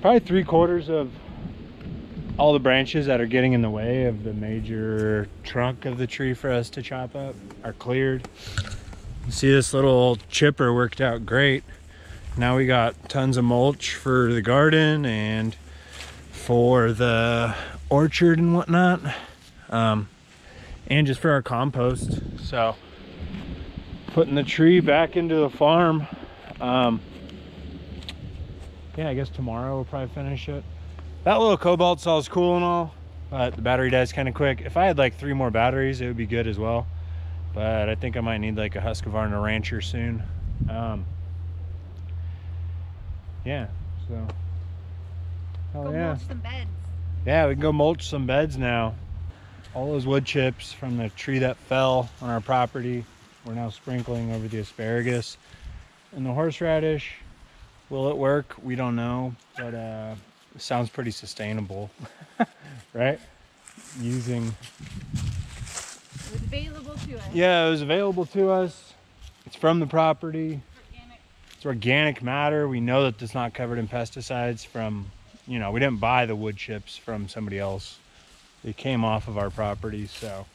probably three quarters of all the branches that are getting in the way of the major trunk of the tree for us to chop up are cleared. You see this little chipper worked out great. Now we got tons of mulch for the garden and for the orchard and whatnot. Um, and just for our compost. So putting the tree back into the farm. Um, yeah, I guess tomorrow we'll probably finish it. That little Kobalt saw is cool and all, but the battery dies kind of quick. If I had like three more batteries, it would be good as well. But I think I might need like a Husqvarna Rancher soon. Um, yeah, so. Go yeah. mulch some beds. Yeah, we can go mulch some beds now. All those wood chips from the tree that fell on our property, we're now sprinkling over the asparagus and the horseradish. Will it work? We don't know, but uh, sounds pretty sustainable, right? Using, It was available to us. yeah, it was available to us. It's from the property. Organic. It's organic matter. We know that it's not covered in pesticides from, you know, we didn't buy the wood chips from somebody else. They came off of our property, so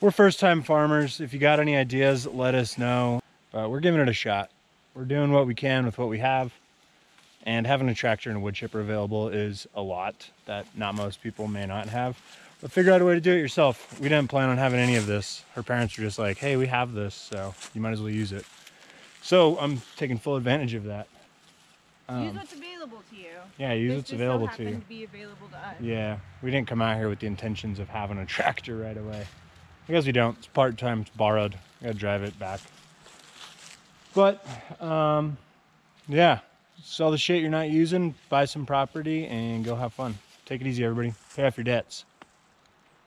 we're first time farmers. If you got any ideas, let us know. But we're giving it a shot. We're doing what we can with what we have. And having a tractor and a wood chipper available is a lot that not most people may not have. But figure out a way to do it yourself. We didn't plan on having any of this. Her parents were just like, hey, we have this, so you might as well use it. So I'm taking full advantage of that. use Um, what's available to you. yeah, use This what's available to you. to be available to us. Yeah, we didn't come out here with the intentions of having a tractor right away. I guess we don't. It's part time. It's borrowed. I gotta drive it back. But um, yeah, sell the shit you're not using, buy some property, and go have fun. Take it easy, everybody. Pay off your debts.